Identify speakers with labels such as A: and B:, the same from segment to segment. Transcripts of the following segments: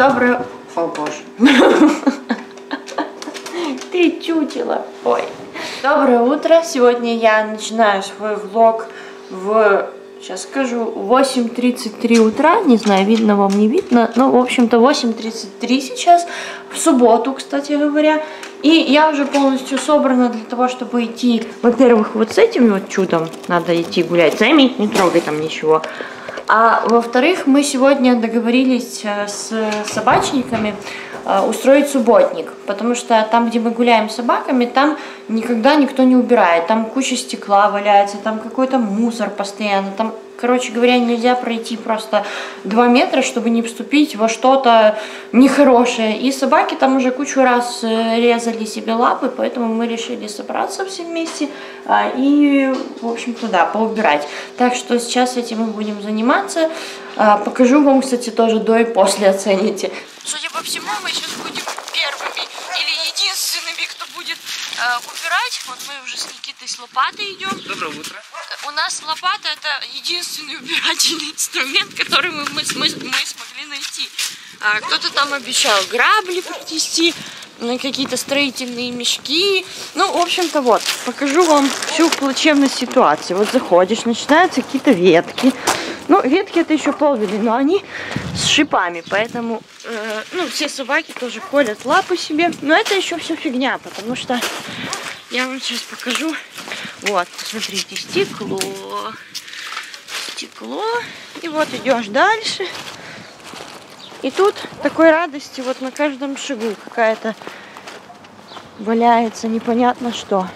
A: Доброе... О боже. Ты чутила. Ой. Доброе утро. Сегодня я начинаю свой влог в... Сейчас скажу, 8.33 утра, не знаю, видно вам, не видно, но, в общем-то, 8.33 сейчас, в субботу, кстати говоря, и я уже полностью собрана для того, чтобы идти, во-первых, вот с этим вот чудом надо идти гулять, займи, не трогай там ничего, а во-вторых, мы сегодня договорились э, с собачниками э, устроить субботник, потому что там, где мы гуляем с собаками, там никогда никто не убирает, там куча стекла валяется, там какой-то мусор постоянно, там Короче говоря, нельзя пройти просто 2 метра, чтобы не вступить во что-то нехорошее. И собаки там уже кучу раз э, резали себе лапы, поэтому мы решили собраться все вместе а, и, в общем-то, да, поубирать. Так что сейчас этим мы будем заниматься. А, покажу вам, кстати, тоже до и после оцените. Судя по всему, мы сейчас будем первыми или единственными, кто будет э, убирать. Вот мы уже с Никитой с лопатой идем.
B: Доброе утро
A: у нас лопата это единственный убирательный инструмент, который мы, мы, мы, мы смогли найти. А, Кто-то там обещал грабли принести, какие-то строительные мешки. Ну, в общем-то, вот, покажу вам всю плачевность ситуации. Вот заходишь, начинаются какие-то ветки. Ну, ветки это еще полбеды, но они с шипами, поэтому, э, ну, все собаки тоже колят лапы себе. Но это еще все фигня, потому что я вам сейчас покажу. Вот, смотрите, стекло. Стекло. И вот идешь дальше. И тут такой радости вот на каждом шагу какая-то валяется непонятно что.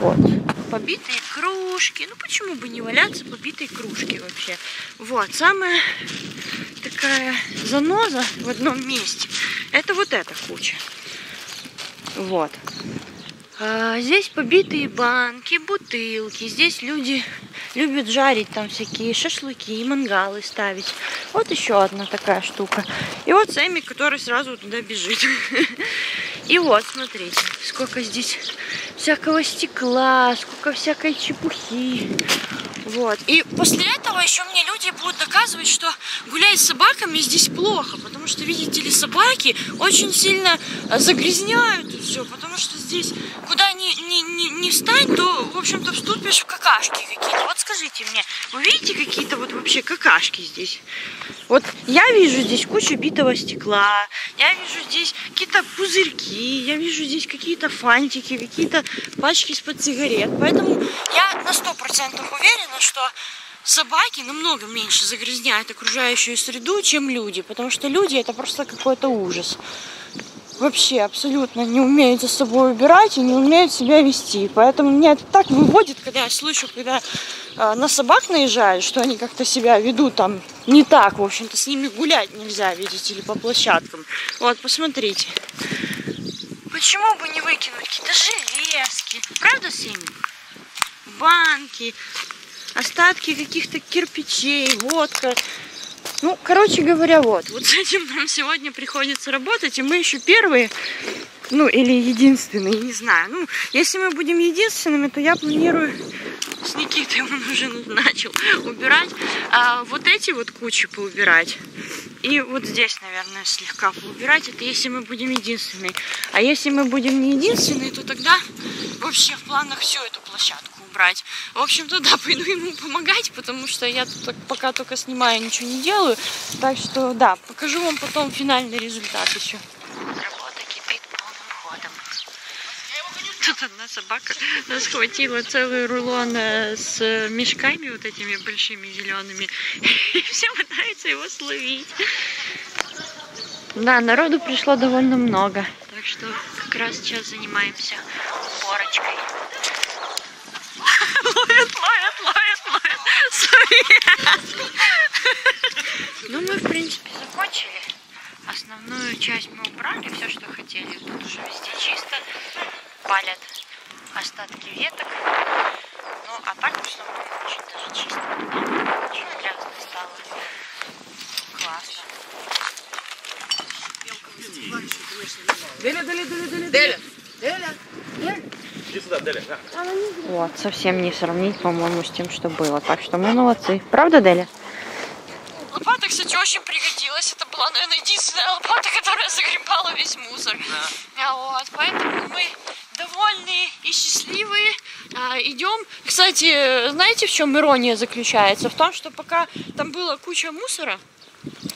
A: Вот. Побитые кружки. Ну почему бы не валяться побитые кружки вообще? Вот, самая такая заноза в одном месте. Это вот эта куча. Вот. А, здесь побитые банки, бутылки. Здесь люди любят жарить там всякие шашлыки и мангалы ставить. Вот еще одна такая штука. И вот Сэмми, который сразу туда бежит. И вот, смотрите, сколько здесь всякого стекла, сколько всякой чепухи. Вот. И после этого еще мне люди будут доказывать, что гулять с собаками здесь плохо, потому что, видите ли, собаки очень сильно э, загрязняют все, потому что здесь куда ни, ни, ни, не встать, то, в общем-то, вступишь в какашки какие-то. Вот скажите мне, вы видите какие-то вот вообще какашки здесь? Вот я вижу здесь кучу битого стекла, я вижу здесь какие-то пузырьки, я вижу здесь какие-то фантики, какие-то пачки из-под сигарет. Поэтому я на сто процентов уверена, что собаки намного меньше загрязняют окружающую среду, чем люди, потому что люди это просто какой-то ужас. Вообще абсолютно не умеют за собой убирать и не умеют себя вести. Поэтому меня это так выводит, когда я слышу, когда э, на собак наезжают, что они как-то себя ведут там не так. В общем-то, с ними гулять нельзя, видите ли, по площадкам. Вот, посмотрите. Почему бы не выкинуть какие-то железки? Правда, Сеня? Банки, остатки каких-то кирпичей, водка. Ну, короче говоря, вот. Вот с этим нам сегодня приходится работать, и мы еще первые, ну, или единственные, не знаю. Ну, если мы будем единственными, то я планирую с Никитой, он уже начал убирать, а вот эти вот кучи поубирать. И вот здесь, наверное, слегка поубирать. Это если мы будем единственные. А если мы будем не единственные, то тогда вообще в планах всю эту площадку убрать. В общем-то, да, пойду ему помогать, потому что я тут пока только снимаю, ничего не делаю. Так что, да, покажу вам потом финальный результат еще. Работа кипит полным ходом. Тут одна собака схватила целый рулон э, с мешками вот этими большими зелеными. И все пытаются его словить. Да, народу пришло довольно много. Так что как раз сейчас занимаемся Ну, мы, в принципе, закончили. Основную часть мы убрали, все, что хотели. Тут уже везде чисто. Палят остатки веток. Ну, а так в основном очень даже чисто. Очень грязно стало. Классно. Деля, Деля, Деля, Деля. Деля. Деля. Деля. Иди сюда, Деля. Вот, совсем не сравнить, по-моему, с тем, что было. Так что мы молодцы. Правда, Деля? Лопата, кстати, очень пригодилась. Это была была, наверное, единственная лопата, которая загребала весь мусор. Да. Вот, поэтому мы довольные и счастливые. А, идем. Кстати, знаете, в чем ирония заключается? В том, что пока там была куча мусора,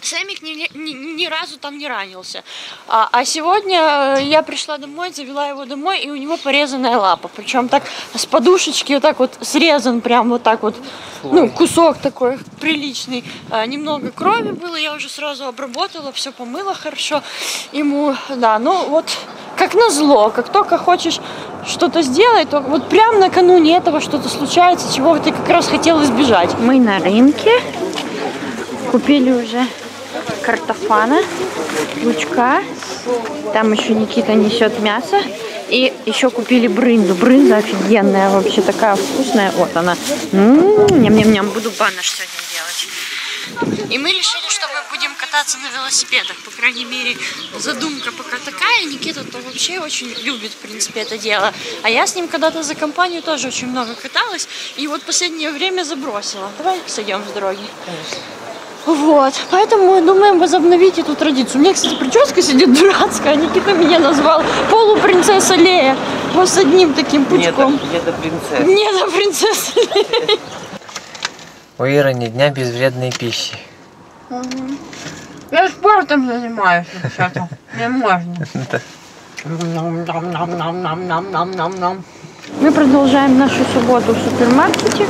A: Сэмик ни, ни, ни разу там не ранился. А, а сегодня я пришла домой, завела его домой, и у него порезанная лапа. Причем так с подушечки вот так вот срезан, прям вот так вот, ну, кусок такой приличный. А, немного крови было, я уже сразу обработала, все помыла хорошо ему. Да, ну вот как назло, как только хочешь что-то сделать, то вот прям накануне этого что-то случается, чего ты как раз хотел избежать. Мы на рынке. Купили уже картофана, лучка. Там еще Никита несет мясо. И еще купили брынду. Брынза офигенная, вообще такая вкусная. Вот она. Ням-ням-ням. Буду банаш сегодня делать. И мы решили, что мы будем кататься на велосипедах. По крайней мере, задумка пока такая. Никита-то вообще очень любит, в принципе, это дело. А я с ним когда-то за компанию тоже очень много каталась. И вот последнее время забросила. Давай сойдем с дороги. Конечно. Вот, поэтому мы думаем возобновить эту традицию. У меня, кстати, прическа сидит дурацкая. Никита меня назвал полупринцесса Лея. Вот с одним таким пучком.
B: Не до принцесса.
A: Не до принцессы Лея.
B: У Иры ни дня без вредной пищи.
A: Угу. Я спортом занимаюсь вообще-то. Мне можно. Мы продолжаем нашу субботу в супермаркете.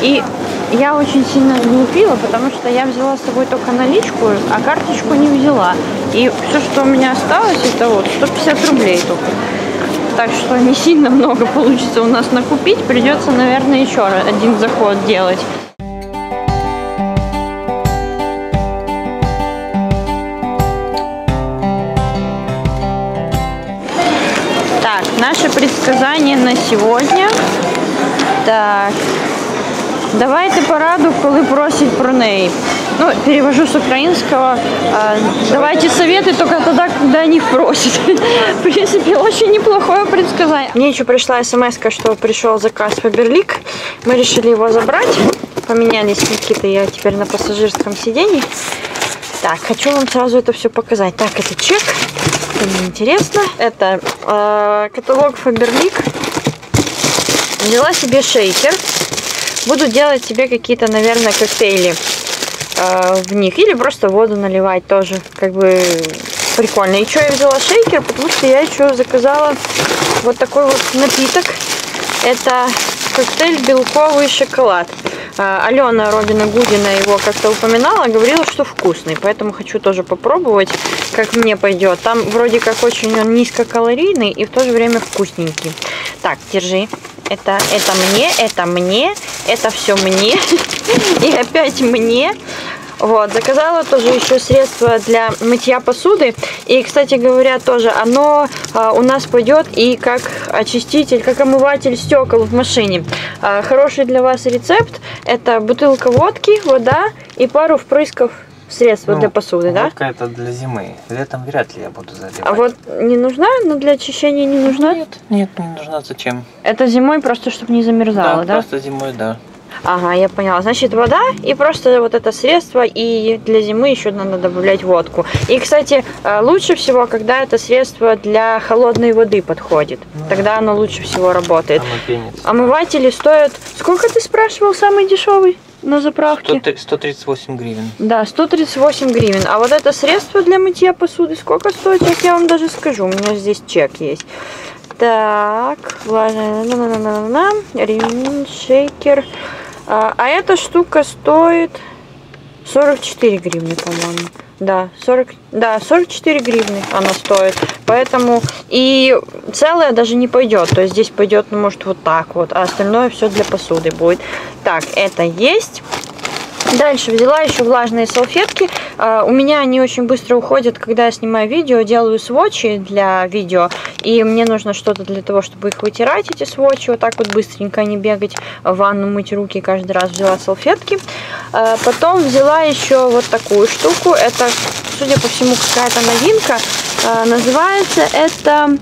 A: И я очень сильно глупила, потому что я взяла с собой только наличку, а карточку не взяла. И все, что у меня осталось, это вот 150 рублей только. Так что не сильно много получится у нас накупить. Придется, наверное, еще один заход делать. Так, наше предсказание на сегодня. Так, Давайте пораду, коли просять про неї. Ну, перевожу с украинского. Давайте советы только тогда, когда они просят. В принципе, очень неплохое предсказание. Мне еще пришла смс, что пришел заказ Фаберлик. Мы решили его забрать. Поменялись Никитой, я теперь на пассажирском сидении. Так, хочу вам сразу это все показать. Так, это чек. Это мне интересно. Это э, каталог Фаберлик. Взяла себе шейкер. Буду делать себе какие-то, наверное, коктейли э, в них. Или просто воду наливать тоже. Как бы прикольно. И что я взяла шейкер? Потому что я еще заказала вот такой вот напиток. Это коктейль белковый шоколад. Э, Алена Робина Гудина его как-то упоминала, говорила, что вкусный. Поэтому хочу тоже попробовать, как мне пойдет. Там вроде как очень он низкокалорийный и в то же время вкусненький. Так, держи. Это, это мне, это мне, это все мне и опять мне. Вот, заказала тоже еще средство для мытья посуды. И, кстати говоря, тоже оно а, у нас пойдет и как очиститель, как омыватель стекол в машине. А, хороший для вас рецепт. Это бутылка водки, вода и пару впрысков средство ну, для посуды, да?
B: Водка это для зимы. Летом вряд ли я буду заливать.
A: А вот не нужна, но для очищения не нужна?
B: Нет, нет, не нужна. Зачем?
A: Это зимой просто, чтобы не замерзало, да?
B: Да, просто зимой, да.
A: Ага, я поняла. Значит, вода и просто вот это средство, и для зимы еще надо добавлять водку. И, кстати, э, лучше всего, когда это средство для холодной воды подходит. Ну, Тогда оно лучше всего работает. Омыватели стоят... Сколько ты спрашивал, самый дешевый? На заправке.
B: 138 гривен.
A: Да, 138 гривен. А вот это средство для мытья посуды сколько стоит? Сейчас я вам даже скажу. У меня здесь чек есть. Так, ремень, шейкер. А, а эта штука стоит 44 гривны, по-моему. Да, 40, да, 44 гривны она стоит. Поэтому и целая даже не пойдет. То есть здесь пойдет, ну, может, вот так вот. А остальное все для посуды будет. Так, это есть. Дальше взяла еще влажные салфетки. А, у меня они очень быстро уходят, когда я снимаю видео, делаю сводчи для видео. И мне нужно что-то для того, чтобы их вытирать, эти сводчи. Вот так вот быстренько не бегать в ванну, мыть руки каждый раз. Взяла салфетки. А, потом взяла еще вот такую штуку. Это, судя по всему, какая-то новинка. А, называется это...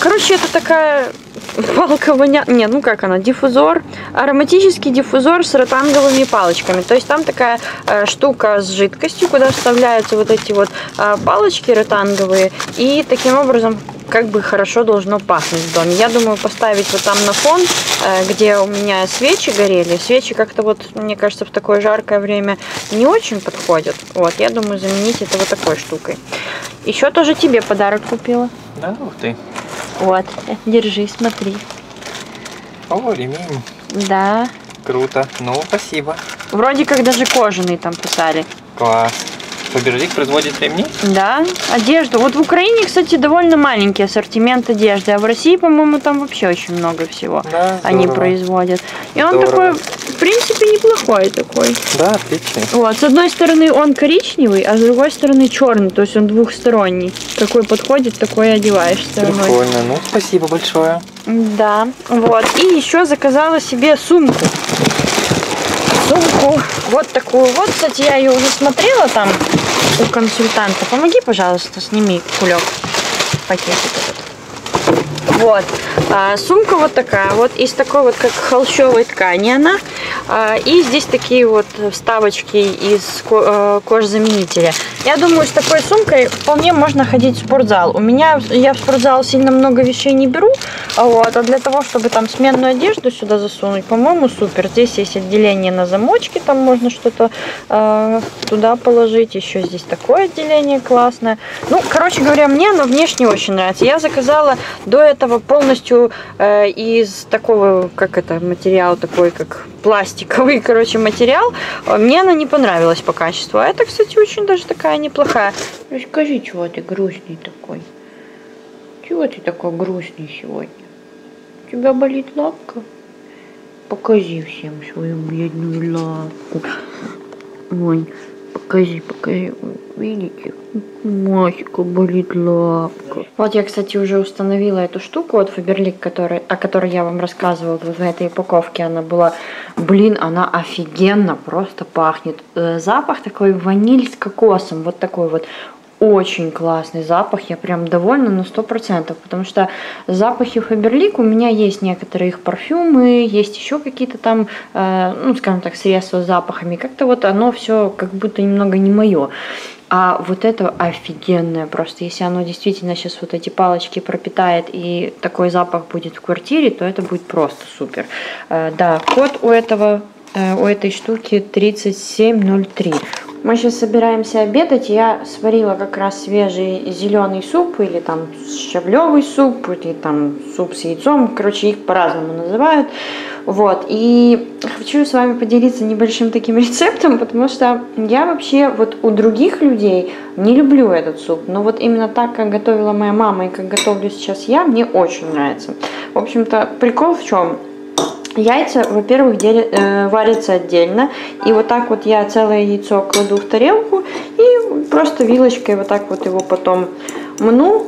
A: Короче, это такая палка воня... Не, ну как она, диффузор, ароматический диффузор с ротанговыми палочками. То есть там такая э, штука с жидкостью, куда вставляются вот эти вот э, палочки ротанговые. И таким образом как бы хорошо должно пахнуть в доме. Я думаю поставить вот там на фон, э, где у меня свечи горели. Свечи как-то вот, мне кажется, в такое жаркое время не очень подходят. Вот, я думаю заменить это вот такой штукой. Еще тоже тебе подарок купила.
B: Да, ух ты.
A: Вот, держи, смотри.
B: О, ремень.
A: Да.
B: Круто. Ну, спасибо.
A: Вроде как даже кожаный там писали.
B: Класс. Фаберлик производит ремни?
A: Да, одежду. Вот в Украине, кстати, довольно маленький ассортимент одежды, а в России, по-моему, там вообще очень много всего
B: Да,
A: они
B: здорово.
A: производят. И он
B: Здорово.
A: такой, в принципе, неплохой такой.
B: Да, отличный.
A: Вот, с одной стороны он коричневый, а с другой стороны черный, то есть он двухсторонний. Какой подходит, такой одеваешь стороной.
B: Прикольно. Ну, спасибо большое.
A: Да, вот. И еще заказала себе сумку. Сумку вот такую вот. Кстати, я ее уже смотрела там у консультанта. Помоги, пожалуйста, сними кулек. Пакетик этот. Вот. А, сумка вот такая вот, из такой вот как холщовой ткани она. А, и здесь такие вот вставочки из э, кожзаменителя. Я думаю, с такой сумкой вполне можно ходить в спортзал. У меня, я в спортзал сильно много вещей не беру, а вот, а для того, чтобы там сменную одежду сюда засунуть, по-моему, супер. Здесь есть отделение на замочке, там можно что-то э, туда положить. Еще здесь такое отделение классное. Ну, короче говоря, мне оно внешне очень нравится. Я заказала до этого полностью э, из такого, как это, материал такой, как пластиковый, короче, материал. Мне она не понравилась по качеству. А это, кстати, очень даже такая неплохая. Ну, скажи, чего ты грустный такой? Чего ты такой грустный сегодня? У тебя болит лапка? Покажи всем свою бледную лапку. Ой, покажи, покажи. Видите? Масика болит лапка. Вот я, кстати, уже установила эту штуку от Faberlic, который, о которой я вам рассказывала. Вот в этой упаковке она была. Блин, она офигенно просто пахнет. Э, Запах такой ваниль с кокосом. Вот такой вот очень классный запах, я прям довольна на 100%, потому что запахи Фаберлик, у меня есть некоторые их парфюмы, есть еще какие-то там, э, ну, скажем так, средства с запахами, как-то вот оно все как будто немного не мое. А вот это офигенное просто. Если оно действительно сейчас вот эти палочки пропитает и такой запах будет в квартире, то это будет просто супер. Э, Да, код у этого э, у этой штуки 3703. Мы сейчас собираемся обедать. Я сварила как раз свежий зеленый суп или там щавлевый суп или там суп с яйцом. Короче, их по-разному называют. Вот. И хочу с вами поделиться небольшим таким рецептом, потому что я вообще вот у других людей не люблю этот суп. Но вот именно так, как готовила моя мама и как готовлю сейчас я, мне очень нравится. В общем-то, прикол в чем? Яйца, во-первых, э, варятся отдельно. И вот так вот я целое яйцо кладу в тарелку и просто вилочкой вот так вот его потом мну.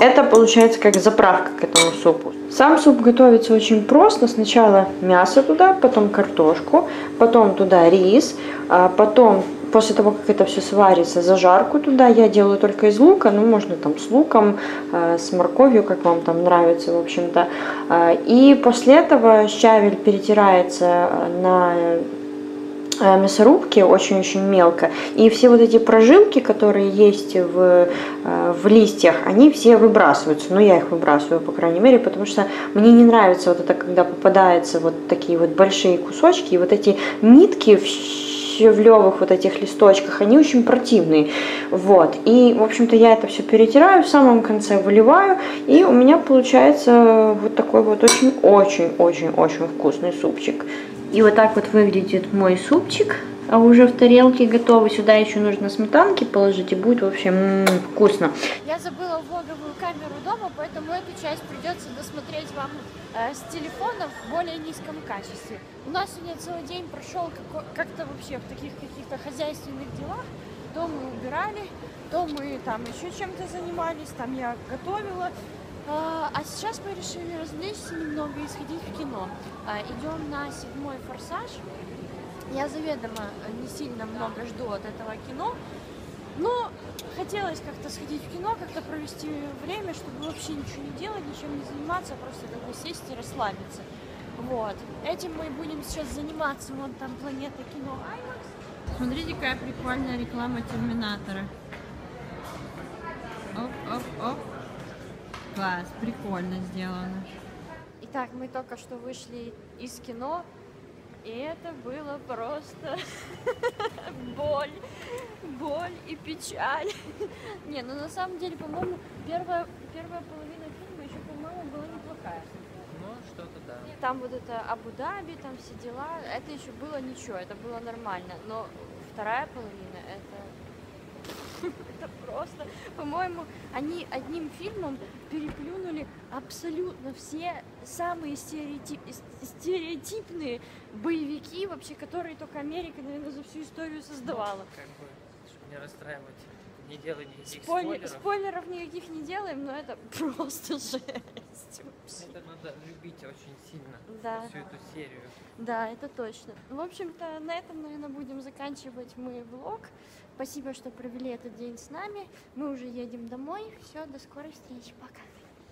A: Это получается как заправка к этому супу. Сам суп готовится очень просто. Сначала мясо туда, потом картошку, потом туда рис, а потом после того, как это все сварится, зажарку туда я делаю только из лука, ну можно там с луком, э, с морковью, как вам там нравится, в общем-то. Э, И после этого щавель перетирается э, на э, мясорубке очень-очень мелко. И все вот эти прожилки, которые есть в, э, в листьях, они все выбрасываются. Ну, я их выбрасываю, по крайней мере, потому что мне не нравится вот это, когда попадаются вот такие вот большие кусочки, и вот эти нитки в щавлевых вот этих листочках, они очень противные. Вот. И, в общем-то, я это все перетираю, в самом конце выливаю, и у меня получается вот такой вот очень-очень-очень-очень вкусный супчик. И вот так вот выглядит мой супчик. А уже в тарелке готовый. Сюда еще нужно сметанки положить, и будет вообще м, вкусно.
C: Я забыла влоговую камеру дома, поэтому эту часть придется досмотреть вам с телефона в более низком качестве. У нас сегодня целый день прошел как-то вообще в таких каких-то хозяйственных делах. То мы убирали, то мы там еще чем-то занимались, там я готовила. А а сейчас мы решили развлечься немного и сходить в кино. А, Идем на седьмой форсаж. Я заведомо э, не сильно много жду от этого кино. Но
A: хотелось как-то сходить в кино, как-то провести время, чтобы вообще ничего не делать, ничем не заниматься, а просто как бы сесть и расслабиться. Вот. Этим мы будем сейчас заниматься. Вон там планета кино IMAX.
D: Смотрите, какая прикольная реклама Терминатора. Оп, оп, оп. Класс, прикольно сделано.
A: Итак, мы только что вышли из кино, и это было просто боль, боль и печаль. Не, ну на самом деле, по-моему, первая, первая половина фильма еще, по-моему, была неплохая.
C: Ну, что-то да.
A: Там вот это Абу-Даби, там все дела, это еще было ничего, это было нормально. Но вторая половина, это... Это просто, по-моему, они одним фильмом переплюнули абсолютно все самые стереотип- стереотипные боевики, вообще, которые только Америка, наверное, за всю историю создавала.
C: Как бы, чтобы не расстраивать, не делай никаких
A: Спойлер-
C: спойлеров.
A: спойлеров никаких не делаем, но это просто жесть вообще.
C: Это надо любить очень сильно
A: Да.
C: всю эту серию.
A: Да, это точно. В общем-то, на этом, наверное, будем заканчивать мы влог. Спасибо, что провели этот день с нами. Мы уже едем домой. Все, до скорой встречи. Пока.